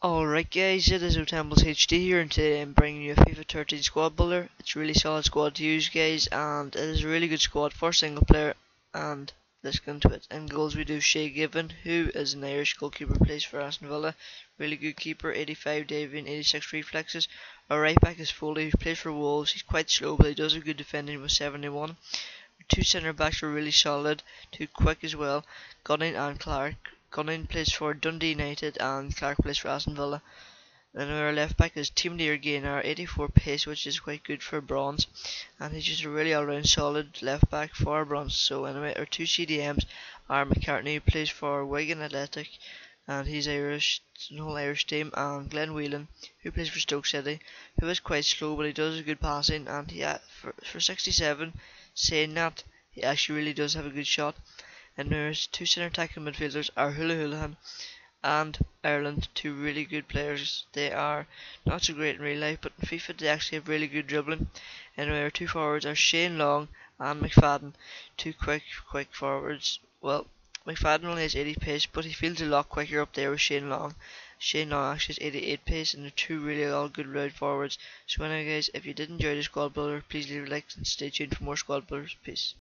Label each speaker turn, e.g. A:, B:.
A: Alright guys, it is Otembles HD here and today I'm bringing you a FIFA 13 squad builder. It's a really solid squad to use guys and it is a really good squad for single player and let's get into it. In goals we do Shay Given who is an Irish goalkeeper plays for Aston Villa. Really good keeper, 85 diving, 86 reflexes. Our right back is Foley who plays for Wolves. He's quite slow but he does a good defending with 71. two centre backs are really solid, two quick as well. Gunning and Clark Gunning plays for Dundee United and Clark plays for Aston Villa. Then our left back is Timothy Gaynor, 84 pace, which is quite good for bronze. And he's just a really all round solid left back for bronze. So, anyway, our two CDMs are McCartney, who plays for Wigan Athletic, and he's Irish, an whole Irish team, and Glenn Whelan, who plays for Stoke City, who is quite slow, but he does a good passing. And he, uh, for, for 67, saying that, he actually really does have a good shot and there's two centre attacking midfielders are Hula Hoolahan and Ireland, two really good players. They are not so great in real life, but in FIFA they actually have really good dribbling. And our two forwards are Shane Long and McFadden, two quick, quick forwards. Well, McFadden only has 80 pace, but he feels a lot quicker up there with Shane Long. Shane Long actually has 88 pace, and they're two really all good road forwards. So, anyway, guys, if you did enjoy the squad builder, please leave a like and stay tuned for more squad builders. Peace.